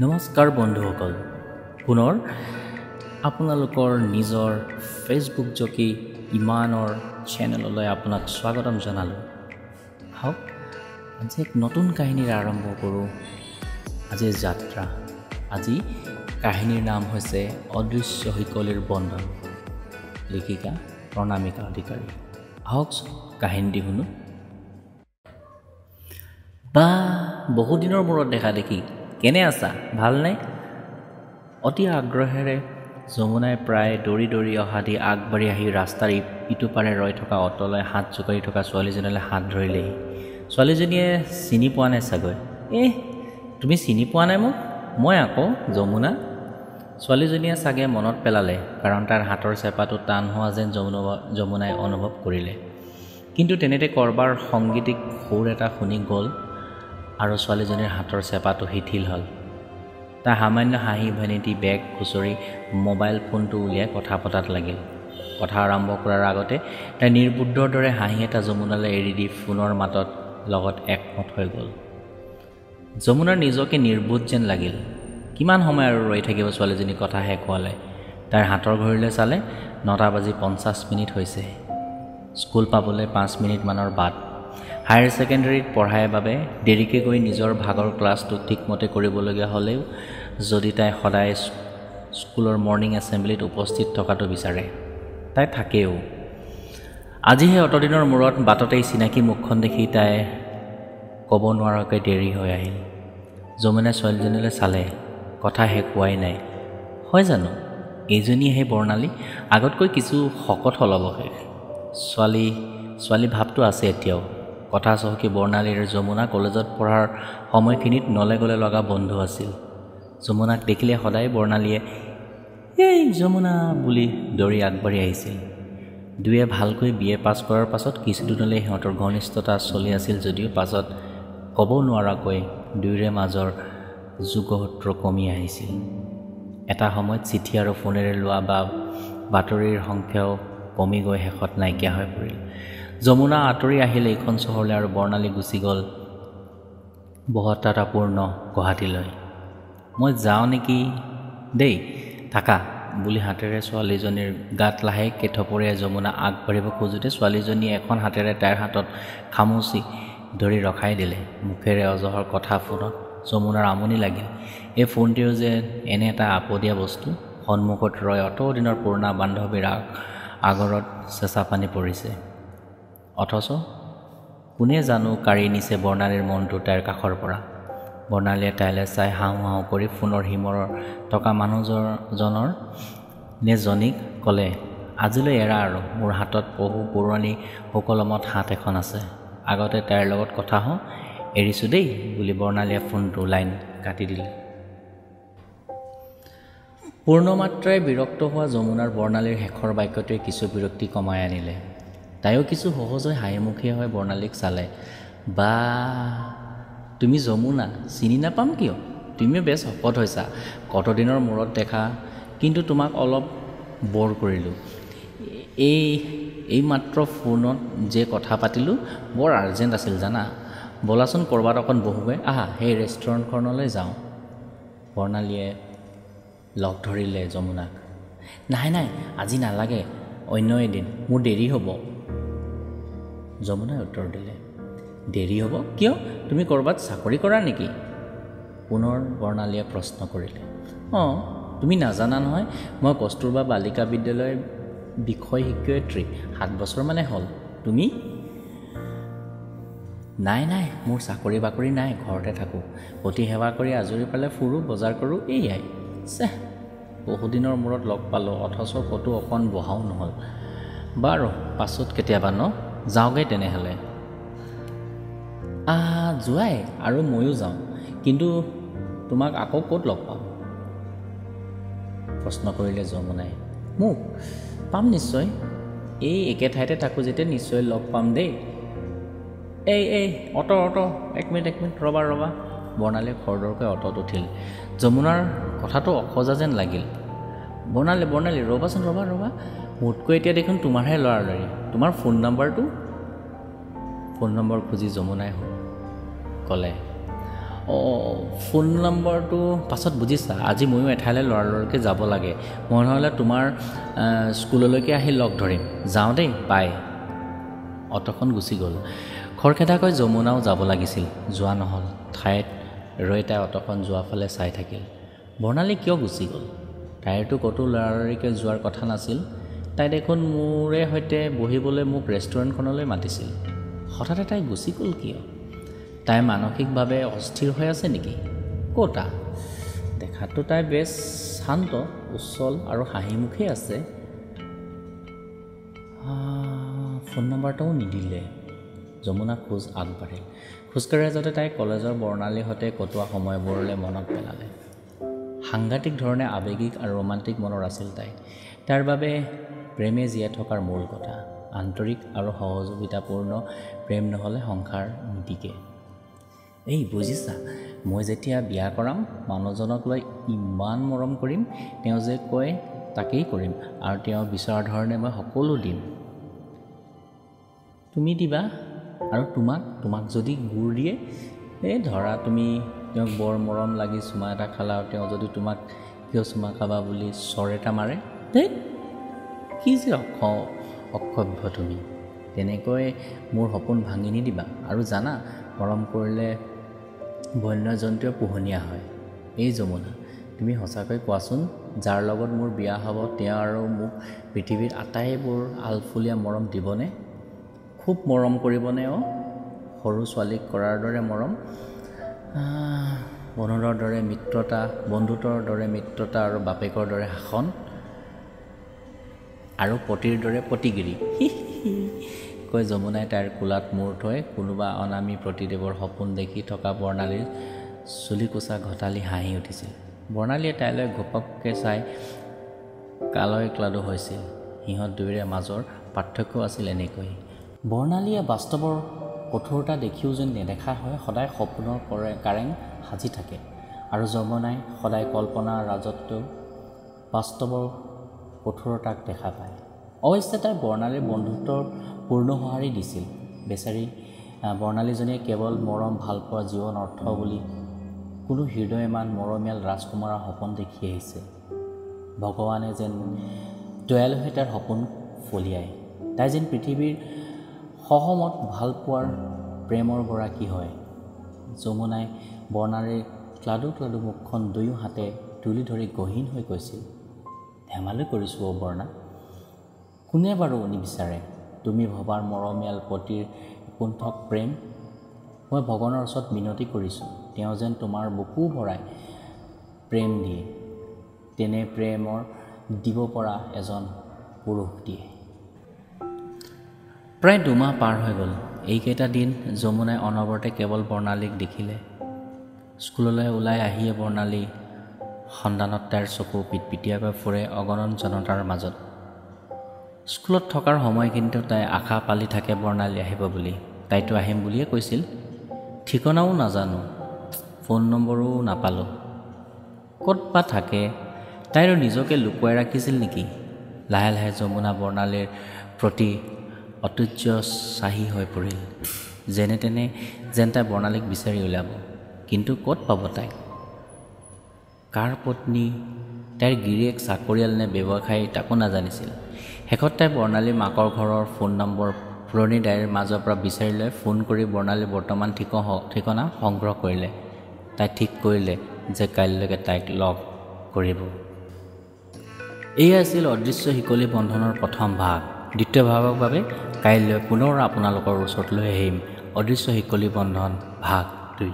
নমস্কাৰ বন্ধুসকল। পুনৰ আপোনালোকৰ নিজৰ ফেচবুক জকি ইমানৰ চেনেললৈ আপোনাক স্বাগতম জনালোঁ। হওক আজি এক নতুন কাহিনীৰ আৰম্ভ কৰোঁ। আজিৰ যাত্ৰা। আজি কাহিনীৰ নাম হৈছে অদৃশ্য শিকলিৰ বন্ধন। লেখিকা প্ৰণামিকা অধিকাৰী। আহকচোন কাহিনীটি শুনো। বা বহুদিনৰ মূৰত দেখা দেখি কেনে আছা? ভালনে অতি আগ্ৰহেৰে যমুনাই প্ৰায় দৌৰি দৌৰি অহা দি আগবাঢ়ি আহি ৰাস্তাৰ ইটো পাৰে ৰৈ থকা অটলৈ হাত জোকাৰি থকা ছোৱালীজনীলৈ হাত ধৰিলেহি ছোৱালীজনীয়ে চিনি পোৱা নাই চাগৈ? এহ তুমি চিনি পোৱা নাই মোক? মই আকৌ যমুনা? ছোৱালীজনীয়ে চাগে মনত পেলালে কাৰণ তাৰ হাতৰ চেপাটো টান হোৱা যেন যমুনা যমুনাই অনুভৱ কৰিলে। কিন্তু তেনেতে কৰবাৰ সংগীতিক সুৰ এটা শুনি গ'ল। আৰু ছোৱালীজনীৰ হাতৰ চেপাটো শিথিল হ'ল। তাই সামান্য হাঁহি ভেনিটি বেগ খুচৰি মোবাইল ফোনটো উলিয়াই কথা পতাত লাগিল। কথা আৰম্ভ কৰাৰ আগতে তাই নিৰ্বুদ্ধৰ দৰে হাঁহি এটা যমুনালৈ এৰি দি ফোনৰ মাতত লগত একমত হৈ গ'ল। যমুনাৰ নিজকে নিৰ্বোধ যেন লাগিল। কিমান সময় আৰু ৰৈ থাকিব ছোৱালীজনী কথা শেষ হোৱালে তাইৰ হাতৰ ঘড়ীলৈ চালে নটা বাজি পঞ্চাছ মিনিট হৈছে। স্কুল পাবলৈ পাঁচ মিনিটমানৰ বাট। হায়াৰ ছেকেণ্ডেৰীত পঢ়াৰ বাবে দেৰিকৈ গৈ নিজৰ ভাগৰ ক্লাছটো ঠিকমতে কৰিবলগীয়া হ'লেও যদি তাই সদায় স্কুলৰ মৰ্ণিং এছেম্বলিত উপস্থিত থকাটো বিচাৰে তাই থাকেও। আজি সেই অতদিনৰ মূৰত বাটতেই চিনাকি মুখখন দেখি তাই ক'ব নোৱাৰাকৈ দেৰি হৈ আহিল। যমুনাই ছোৱালীজনীলৈ চালে কথা শেষ হোৱাই নাই। হয় জানো এইজনী সেই বৰ্ণালী আগতকৈ কিছু শকত হ'ল অৱশেষ ছোৱালী ছোৱালী ভাৱটো আছে এতিয়াও। কথা চহকী বৰ্ণালীৰ যমুনা কলেজত পঢ়াৰ সময়খিনিত নলে গ'লে লগা বন্ধু আছিল। যমুনাক দেখিলে সদায় বৰ্ণালীয়ে এই যমুনা বুলি দৌৰি আগবাঢ়ি আহিছিল। দুয়ে ভালকৈ বি এ পাছ কৰাৰ পাছত কিছুদিনলৈ সিহঁতৰ ঘনিষ্ঠতা চলি আছিল যদিও পাছত ক'ব নোৱাৰাকৈ দুয়োৰে মাজৰ যোগসূত্ৰ কমি আহিছিল। এটা সময়ত চিঠি আৰু ফোনেৰে লোৱা বা বাতৰিৰ সংখ্যাও কমি গৈ শেষত নাইকিয়া হৈ পৰিল। যমুনা আঁতৰি আহিলে এইখন চহৰলৈ আৰু বৰ্ণালী গুচি গ'ল বহতাতাপূৰ্ণ গুৱাহাটীলৈ। মই যাওঁ নেকি? দেই থাকা। বুলি হাতেৰে ছোৱালীজনীৰ গাত লাহেকৈ থপৰিয়াই যমুনা আগবাঢ়িব খোজোঁতে ছোৱালীজনীয়ে এখন হাতেৰে তাইৰ হাতত খামুচি ধৰি ৰখাই দিলে। মুখেৰে অজহৰ কথা ফোনত যমুনাৰ আমনি লাগিল। এই ফোনটিও যে এনে এটা আপদীয়া বস্তু সন্মুখত ৰয় অতদিনৰ পুৰণা বান্ধৱীৰ আগৰত চেঁচা পানী পৰিছে। অথচ কোনে জানো কাঢ়ি নিছে বৰ্ণালীৰ মনটো তাইৰ কাষৰ পৰা। বৰ্ণালীয়ে তাইলৈ চাই হাওঁ হাওঁ কৰি ফোনৰ সিমৰৰ থকা মানুহজনৰ নে জনীক ক'লে আজিলৈ এৰা আৰু মোৰ হাতত বহু পুৰণি সুকলমত হাত এখন আছে। আগতে তাইৰ লগত কথা হওঁ এৰিছোঁ দেই বুলি বৰ্ণালীয়ে ফোনটো লাইন কাটি দিলে। পূৰ্ণমাত্ৰাই বিৰক্ত হোৱা যমুনাৰ বৰ্ণালীৰ শেষৰ বাক্যটোৱে কিছু বিৰক্তি কমাই আনিলে। তাইও কিছু সহজ হৈ হাঁহিমুখীয়া হৈ বৰ্ণালীক চালে। বা তুমি যমুনা চিনি নাপাম কিয়? তুমিও বেছ শকত হৈছা। কতদিনৰ মূৰত দেখা? কিন্তু তোমাক অলপ বৰ কৰিলোঁ। এই এইমাত্ৰ ফোনত যে কথা পাতিলোঁ বৰ আৰ্জেণ্ট আছিল জানা। ব'লাচোন ক'ৰবাত অকণ বহুগৈ। আহা সেই ৰেষ্টুৰেণ্টখনলৈ যাওঁ। বৰ্ণালীয়ে লগ ধৰিলে যমুনাক। নাই নাই আজি নালাগে। অন্য এদিন। মোৰ দেৰি হ'ব। যমুনাই উত্তৰ দিলে। দেৰি হ'ব? কিয়? তুমি ক'ৰবাত চাকৰি কৰা নেকি? পুনৰ বৰ্ণালীয়ে প্ৰশ্ন কৰিলে। অঁ তুমি নাজানা নহয় মই কস্তুৰবা বালিকা বিদ্যালয়ৰ বিষয় শিক্ষয়িত্ৰী। সাত বছৰমানে হ'ল। তুমি? নাই নাই মোৰ চাকৰি বাকৰি নাই ঘৰতে থাকোঁ। অতি সেৱা কৰি আজৰি পালে ফুৰোঁ বজাৰ কৰোঁ এয়াই চেহ বহুদিনৰ মূৰত লগ পালোঁ অথচ ক'তো অকণ বহাও নহ'ল। বাৰু পাছত কেতিয়াবা ন? যাওঁগৈ তেনেহ'লে। যোৱাই আৰু ময়ো যাওঁ কিন্তু তোমাক আকৌ ক'ত লগ পাম? প্ৰশ্ন কৰিলে যমুনাই মোক পাম নিশ্চয়। এই একে ঠাইতে থাকোঁ যেতিয়া নিশ্চয় লগ পাম দেই। এই এই অট' অট' এক মিনিট এক মিনিট ৰ'বা ৰ'বা। বৰ্ণালীয়ে খৰদৰকৈ অট'ত উঠিল। যমুনাৰ কথাটো অসজা যেন লাগিল। বৰ্ণালী বৰ্ণালী ৰ'বাচোন ৰ'বা ৰ'বা। মোতকৈ এতিয়া দেখোন তোমাৰহে ল'ৰালৰি তোমাৰ ফোন নাম্বাৰটো ফোন নম্বৰ খুজি যমুনাই ক'লে। অঁ ফোন নম্বৰটো পাছত বুজিছা আজি ময়ো এঠাইলৈ লৰালৰিকৈ যাব লাগে। মই নহ'লে তোমাৰ স্কুললৈকে আহি লগ ধৰিম। যাওঁ দেই বাই। অট'খন গুচি গ'ল। খৰখেদাকৈ যমুনাও যাব লাগিছিল যোৱা নহ'ল। ঠাইত ৰৈ তাই অট'খন যোৱা ফালে চাই থাকিল। বৰ্ণালী কিয় গুচি গ'ল? তাইৰতো ক'তো লৰালৰিকৈ যোৱাৰ কথা নাছিল। তাই দেখোন মোৰে সৈতে বহিবলৈ মোক ৰেষ্টুৰেণ্টখনলৈ মাতিছিল। হঠাতে তাই গুচি গ'ল কিয়? তাই মানসিকভাৱে অস্থিৰ হৈ আছে নেকি? ক'তা? দেখাততো তাই বেছ শান্ত উচ্চল আৰু হাঁহিমুখেই আছে। ফোন নম্বৰটাও নিদিলে। যমুনা খোজ আগবাঢ়িল। খোজকাঢ়ি যাতে তাই কলেজৰ বৰ্ণালীৰ সৈতে কটোৱা সময়বোৰলৈ মনত পেলালে। সাংঘাতিক ধৰণে আৱেগিক আৰু ৰোমান্টিক মনৰ আছিল তাই। তাৰ বাবে প্ৰেমে জীয়াই থকাৰ মূল কথা আন্তৰিক আৰু সহযোগিতাপূৰ্ণ প্ৰেম নহ'লে সংসাৰ নীতিকে এই বুজিছা মই যেতিয়া বিয়া কৰাম মানুহজনক লৈ ইমান মৰম কৰিম তেওঁ যে কয় তাকেই কৰিম আৰু তেওঁ বিচৰা ধৰণে মই সকলো দিম। তুমি দিবা আৰু তোমাক তোমাক যদি গুৰ দিয়ে এই ধৰা তুমি তেওঁক বৰ মৰম লাগি চুমা এটা খালা আৰু তেওঁ যদি তোমাক কিয় চুমা খাবা বুলি চৰ এটা মাৰে দেই। কি যে অক্ষ অক্ষভ্য তুমি। তেনেকৈ মোৰ সপোন ভাঙি নিদিবা। আৰু জানা মৰম কৰিলে বন্য জন্তুৱে পোহনীয়া হয়। এই যমুনা তুমি সঁচাকৈ কোৱাচোন যাৰ লগত মোৰ বিয়া হ'ব তেওঁ আৰু মোক পৃথিৱীত আটাইবোৰ আলফুলীয়া মৰম দিবনে? খুব মৰম কৰিবনে অঁ? সৰু ছোৱালীক কৰাৰ দৰে মৰম। বন্ধুতৰ দৰে মিত্ৰতা বন্ধুত্বৰ দৰে মিত্ৰতা আৰু বাপেকৰ দৰে শাসন। আৰু পতিৰ দৰে পতিগিৰি। কৈ যমুনাই তাইৰ কোলাত মূৰ থৈ কোনোবা অনামী প্ৰতিদেৱৰ সপোন দেখি থকা বৰ্ণালীৰ চুলিকোচা ঘটালি হাঁহি উঠিছিল। বৰ্ণালীয়ে তাইলৈ ঘপককৈ চাই কালৈ ক্লাদো হৈছিল। সিহঁত দুয়োৰে মাজৰ পাৰ্থক্য আছিল এনেকৈ বৰ্ণালীয়ে বাস্তৱৰ কঠোৰতা দেখিও যেন নেদেখা হয় সদায় সপোনৰ কৰে কাৰেং সাজি থাকে। আৰু যমুনাই সদায় কল্পনাৰ ৰাজত্ব বাস্তৱৰ কঠোৰতাক দেখা পায়। অৱশ্যে তাই বৰ্ণালীৰ বন্ধুত্বৰ পূৰ্ণ সঁহাৰি দিছিল। বেচাৰী বৰ্ণালীজনীয়ে কেৱল মৰম ভালপোৱা জীৱন অৰ্থ বুলি কোনো হৃদয়মান মৰমীয়াল ৰাজকুমাৰৰ সপোন দেখি আহিছে। ভগৱানে যেন দয়ালু হৈ তাৰ সপোন ফলিয়ায়। তাই যেন পৃথিৱীৰ সহমত ভালপোৱাৰ প্ৰেমৰ গৰাকী হয়। যমুনাই বৰ্ণালীৰ ক্লাদু ক্লাদু মুখখন দুয়ো হাতে তুলি ধৰি গহীন হৈ কৈছিল ধেমালি কৰিছোঁ অ' বৰ্ণা। কোনে বাৰু নিবিচাৰে? তুমি ভবাৰ মৰমীয়াল পতিৰ কুণ্ঠক প্ৰেম? মই ভগৱানৰ ওচৰত মিনতি কৰিছোঁ। তেওঁ যেন তোমাৰ বুকু ভৰাই প্ৰেম দিয়ে। তেনে প্ৰেমৰ দিব পৰা এজন পুৰুষ দিয়ে। প্ৰায় দুমাহ পাৰ হৈ গ'ল। এইকেইটা দিন যমুনাই অনবৰতে কেৱল বৰ্ণালীক দেখিলে। স্কুললৈ ওলাই আহিয়ে বৰ্ণালী সন্ধানত তাইৰ চকু পিটপিটিয়াকৈ ফুৰে অগণন জনতাৰ মাজত। স্কুলত থকাৰ সময়খিনিতো তাই আশা পালি থাকে বৰ্ণালী আহিব বুলি। তাইতো আহিম বুলিয়ে কৈছিল। ঠিকনাও নাজানো। ফোন নম্বৰো নাপালোঁ। ক'ত বা থাকে তাইৰো নিজকে লুকুৱাই ৰাখিছিল নেকি? লাহে লাহে যমুনা বৰ্ণালীৰ প্ৰতি অতুজ্যচাহী হৈ পৰিল। যেনে তেনে যেন তাই বৰ্ণালীক বিচাৰি উলিয়াব। কিন্তু ক'ত পাব তাইক? কাৰ পত্নী তাইৰ গিৰিয়েক চাকৰিয়াল নে ব্যৱসায়ী তাকো নাজানিছিল। শেষত তাই বৰ্ণালীৰ মাকৰ ঘৰৰ ফোন নম্বৰ পুৰণি ডায়েৰীৰ মাজৰ পৰা বিচাৰি লৈ ফোন কৰি বৰ্ণালীৰ বৰ্তমান ঠিক ঠিকনা সংগ্ৰহ কৰিলে। তাই ঠিক কৰিলে যে কাইলৈকে তাইক লগ কৰিব। এয়া আছিল অদৃশ্য শিকলি বন্ধনৰ প্ৰথম ভাগ। দ্বিতীয় ভাগৰ বাবে কাইলৈ পুনৰ আপোনালোকৰ ওচৰত লৈ আহিম। অদৃশ্য শিকলি বন্ধন ভাগ দুই।